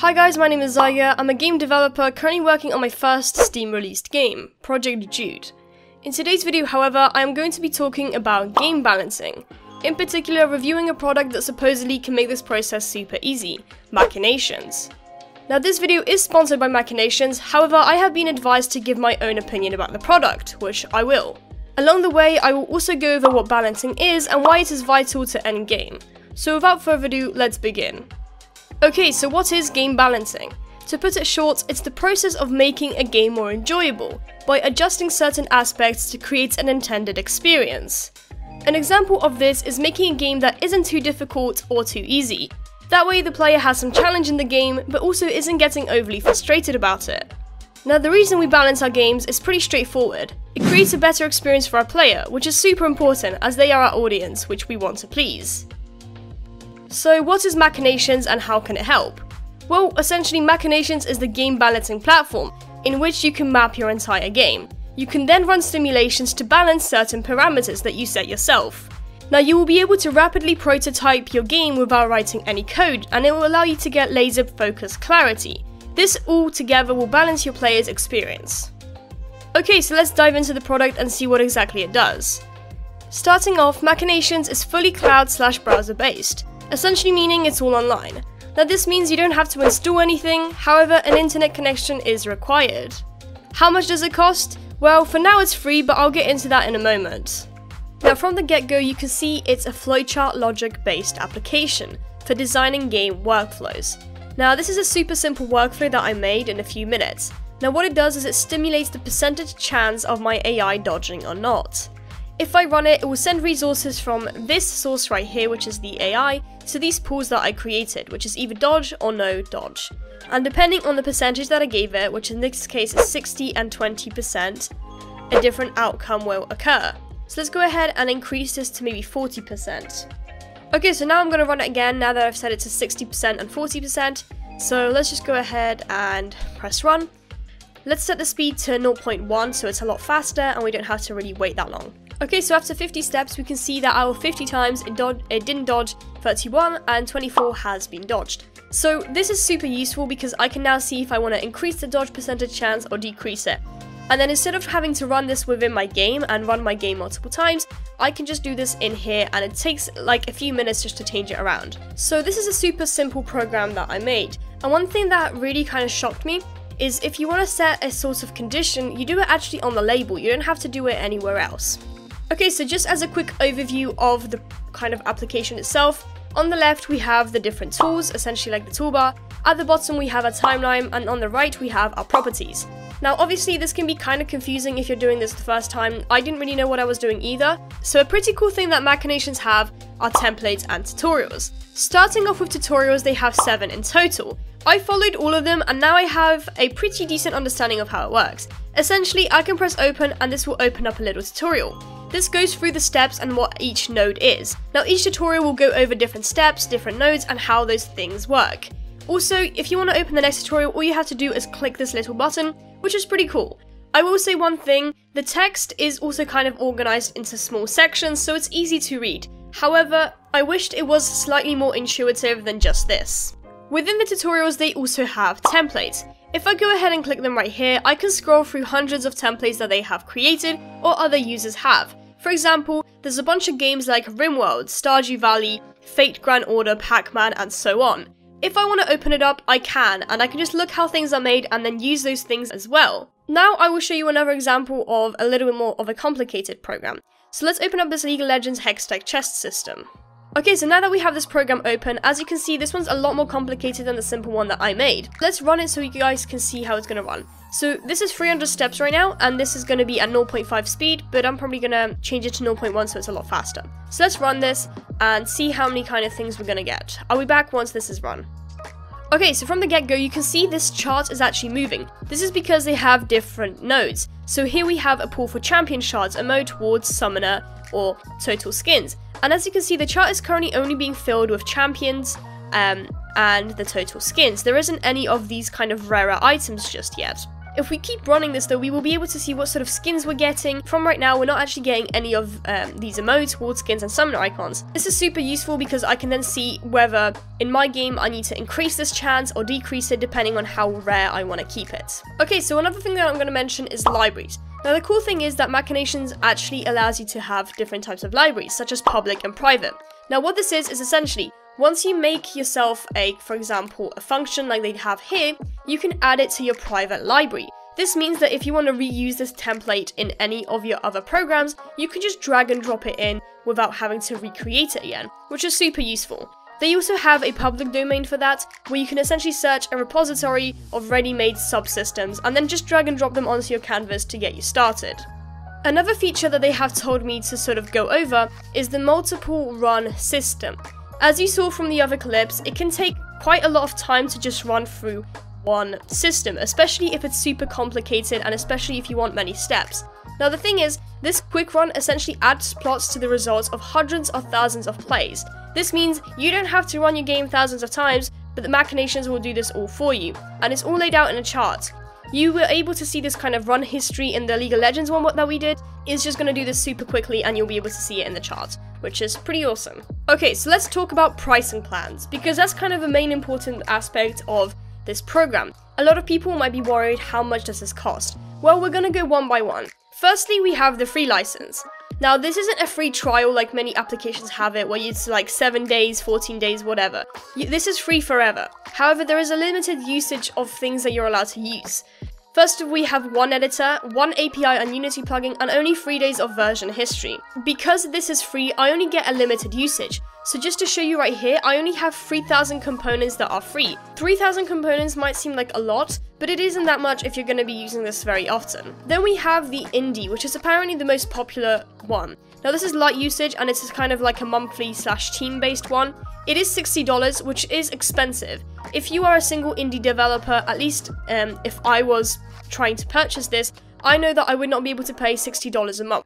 Hi guys, my name is Zyger. I'm a game developer currently working on my first Steam released game, Project Jude. In today's video, however, I am going to be talking about game balancing. In particular, reviewing a product that supposedly can make this process super easy, Machinations. Now this video is sponsored by Machinations, however I have been advised to give my own opinion about the product, which I will. Along the way, I will also go over what balancing is and why it is vital to any game. So without further ado, let's begin. Okay, so what is game balancing? To put it short, it's the process of making a game more enjoyable, by adjusting certain aspects to create an intended experience. An example of this is making a game that isn't too difficult or too easy. That way the player has some challenge in the game, but also isn't getting overly frustrated about it. Now the reason we balance our games is pretty straightforward. It creates a better experience for our player, which is super important as they are our audience, which we want to please. So what is Machinations and how can it help? Well, essentially Machinations is the game balancing platform in which you can map your entire game. You can then run simulations to balance certain parameters that you set yourself. Now you will be able to rapidly prototype your game without writing any code and it will allow you to get laser focused clarity. This all together will balance your player's experience. Okay, so let's dive into the product and see what exactly it does. Starting off, Machinations is fully cloud slash browser based essentially meaning it's all online. Now this means you don't have to install anything, however an internet connection is required. How much does it cost? Well, for now it's free, but I'll get into that in a moment. Now from the get-go you can see it's a flowchart logic based application for designing game workflows. Now this is a super simple workflow that I made in a few minutes. Now what it does is it stimulates the percentage chance of my AI dodging or not. If I run it, it will send resources from this source right here, which is the AI, to these pools that I created, which is either dodge or no dodge. And depending on the percentage that I gave it, which in this case is 60 and 20%, a different outcome will occur. So let's go ahead and increase this to maybe 40%. Okay, so now I'm going to run it again now that I've set it to 60% and 40%. So let's just go ahead and press run. Let's set the speed to 0.1 so it's a lot faster and we don't have to really wait that long. Okay, so after 50 steps, we can see that of 50 times it, it didn't dodge 31 and 24 has been dodged. So this is super useful because I can now see if I want to increase the dodge percentage chance or decrease it. And then instead of having to run this within my game and run my game multiple times, I can just do this in here and it takes like a few minutes just to change it around. So this is a super simple program that I made. And one thing that really kind of shocked me is if you want to set a sort of condition, you do it actually on the label, you don't have to do it anywhere else. Okay, so just as a quick overview of the kind of application itself, on the left we have the different tools, essentially like the toolbar, at the bottom we have a timeline, and on the right we have our properties. Now obviously this can be kind of confusing if you're doing this the first time, I didn't really know what I was doing either, so a pretty cool thing that Machinations have are templates and tutorials. Starting off with tutorials, they have 7 in total. I followed all of them and now I have a pretty decent understanding of how it works. Essentially, I can press open and this will open up a little tutorial. This goes through the steps and what each node is. Now each tutorial will go over different steps, different nodes, and how those things work. Also, if you want to open the next tutorial, all you have to do is click this little button, which is pretty cool. I will say one thing, the text is also kind of organized into small sections, so it's easy to read. However, I wished it was slightly more intuitive than just this. Within the tutorials, they also have templates. If I go ahead and click them right here, I can scroll through hundreds of templates that they have created or other users have. For example, there's a bunch of games like RimWorld, Stardew Valley, Fate Grand Order, Pac-Man, and so on. If I want to open it up, I can, and I can just look how things are made and then use those things as well. Now I will show you another example of a little bit more of a complicated program. So let's open up this League of Legends Hextech chest system. Okay, so now that we have this program open, as you can see, this one's a lot more complicated than the simple one that I made. Let's run it so you guys can see how it's gonna run. So this is 300 steps right now, and this is going to be at 0.5 speed, but I'm probably going to change it to 0.1 so it's a lot faster. So let's run this and see how many kind of things we're going to get. I'll be back once this is run. Okay, so from the get-go, you can see this chart is actually moving. This is because they have different nodes. So here we have a pool for champion shards, a mode towards summoner or total skins. And as you can see, the chart is currently only being filled with champions um, and the total skins. There isn't any of these kind of rarer items just yet. If we keep running this though, we will be able to see what sort of skins we're getting. From right now, we're not actually getting any of um, these emotes, ward skins, and summoner icons. This is super useful because I can then see whether in my game I need to increase this chance or decrease it depending on how rare I want to keep it. Okay, so another thing that I'm going to mention is libraries. Now the cool thing is that Machinations actually allows you to have different types of libraries, such as public and private. Now what this is, is essentially, once you make yourself a, for example, a function like they have here, you can add it to your private library. This means that if you want to reuse this template in any of your other programs, you can just drag and drop it in without having to recreate it again, which is super useful. They also have a public domain for that, where you can essentially search a repository of ready-made subsystems and then just drag and drop them onto your canvas to get you started. Another feature that they have told me to sort of go over is the multiple run system. As you saw from the other clips, it can take quite a lot of time to just run through one system, especially if it's super complicated and especially if you want many steps. Now the thing is, this quick run essentially adds plots to the results of hundreds of thousands of plays. This means you don't have to run your game thousands of times, but the machinations will do this all for you, and it's all laid out in a chart. You were able to see this kind of run history in the League of Legends one that we did. It's just going to do this super quickly and you'll be able to see it in the chart, which is pretty awesome. Okay, so let's talk about pricing plans, because that's kind of a main important aspect of this program. A lot of people might be worried how much does this cost? Well, we're gonna go one by one. Firstly, we have the free license. Now, this isn't a free trial like many applications have it, where it's like 7 days, 14 days, whatever. This is free forever. However, there is a limited usage of things that you're allowed to use. First, we have one editor, one API and Unity plugin, and only 3 days of version history. Because this is free, I only get a limited usage. So just to show you right here, I only have 3,000 components that are free. 3,000 components might seem like a lot, but it isn't that much if you're going to be using this very often. Then we have the Indie, which is apparently the most popular one. Now this is light usage and it's kind of like a monthly slash team based one. It is $60, which is expensive. If you are a single indie developer, at least um, if I was trying to purchase this, I know that I would not be able to pay $60 a month.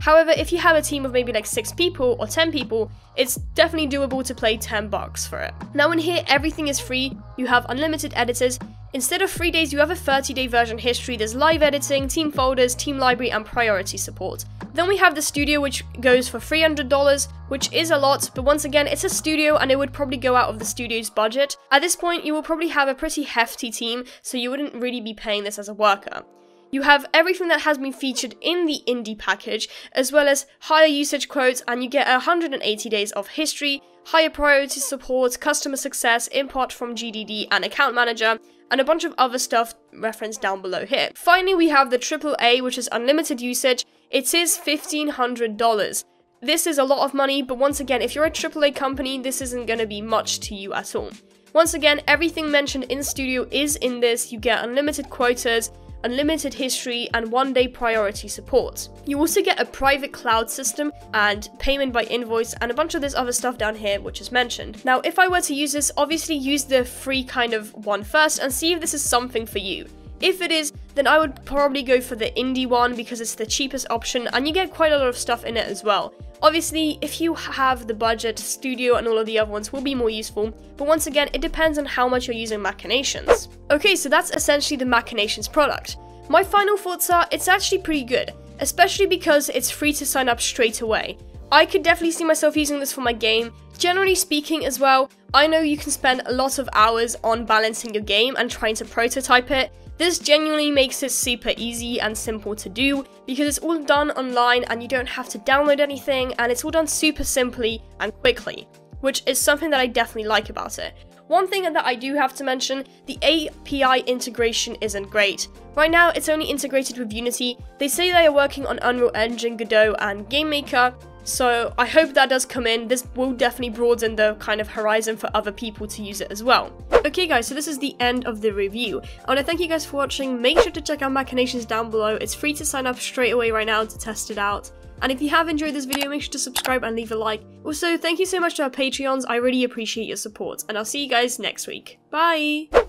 However, if you have a team of maybe like 6 people or 10 people, it's definitely doable to play 10 bucks for it. Now in here, everything is free, you have unlimited editors, Instead of 3 days, you have a 30 day version history, there's live editing, team folders, team library, and priority support. Then we have the studio, which goes for $300, which is a lot, but once again, it's a studio and it would probably go out of the studio's budget. At this point, you will probably have a pretty hefty team, so you wouldn't really be paying this as a worker. You have everything that has been featured in the indie package, as well as higher usage quotes, and you get 180 days of history, higher priority support, customer success, import from GDD and account manager, and a bunch of other stuff referenced down below here. Finally, we have the AAA, which is unlimited usage. It is $1,500. This is a lot of money, but once again, if you're a AAA company, this isn't going to be much to you at all. Once again, everything mentioned in Studio is in this. You get unlimited quotas, unlimited history, and one day priority support. You also get a private cloud system and payment by invoice and a bunch of this other stuff down here which is mentioned. Now, if I were to use this, obviously use the free kind of one first and see if this is something for you. If it is, then I would probably go for the indie one because it's the cheapest option and you get quite a lot of stuff in it as well. Obviously, if you have the budget, Studio and all of the other ones will be more useful, but once again, it depends on how much you're using Machinations. Okay, so that's essentially the Machinations product. My final thoughts are, it's actually pretty good, especially because it's free to sign up straight away. I could definitely see myself using this for my game. Generally speaking as well, I know you can spend a lot of hours on balancing your game and trying to prototype it, this genuinely makes it super easy and simple to do because it's all done online and you don't have to download anything and it's all done super simply and quickly, which is something that I definitely like about it. One thing that I do have to mention, the API integration isn't great. Right now, it's only integrated with Unity. They say they are working on Unreal Engine, Godot, and GameMaker, so I hope that does come in. This will definitely broaden the kind of horizon for other people to use it as well. Okay guys, so this is the end of the review. I want to thank you guys for watching. Make sure to check out Machinations down below. It's free to sign up straight away right now to test it out. And if you have enjoyed this video, make sure to subscribe and leave a like. Also, thank you so much to our Patreons. I really appreciate your support. And I'll see you guys next week. Bye!